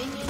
Minions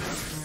has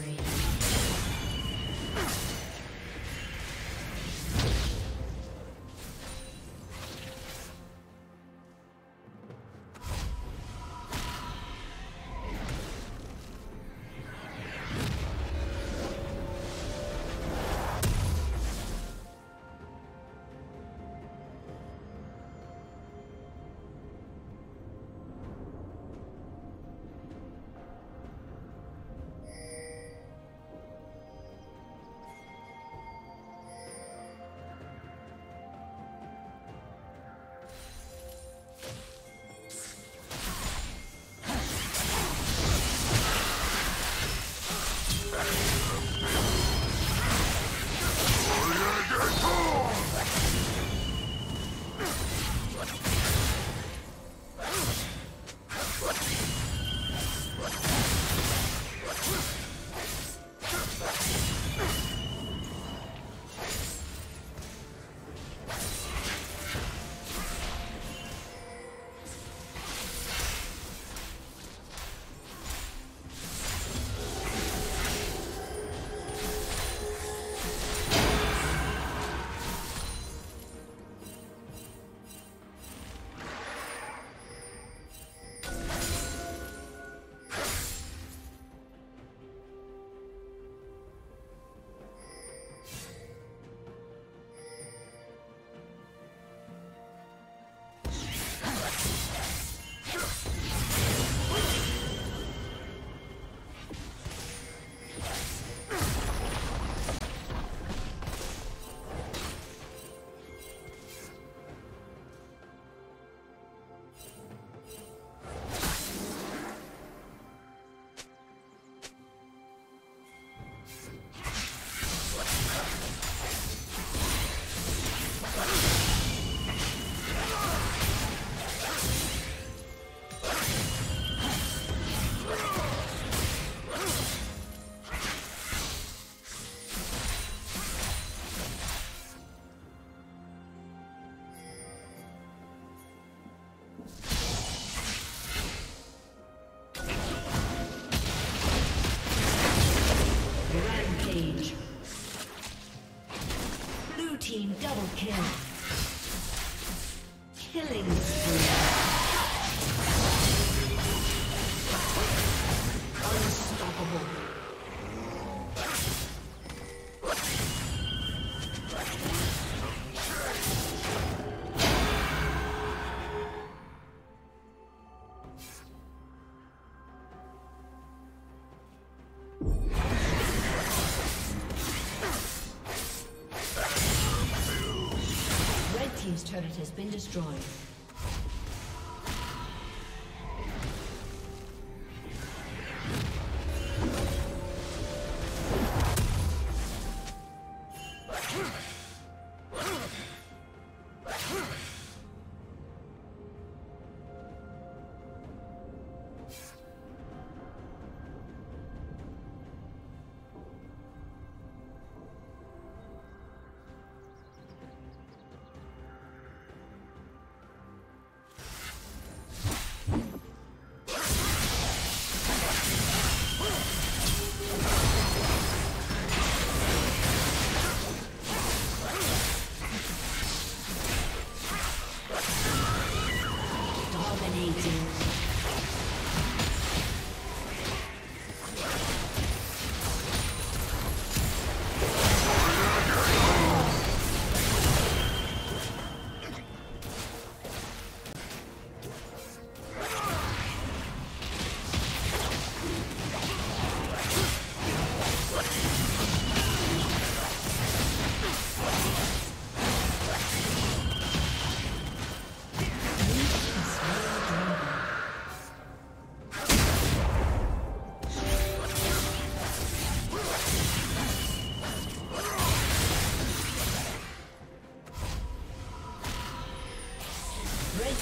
been destroyed.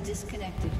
Disconnected.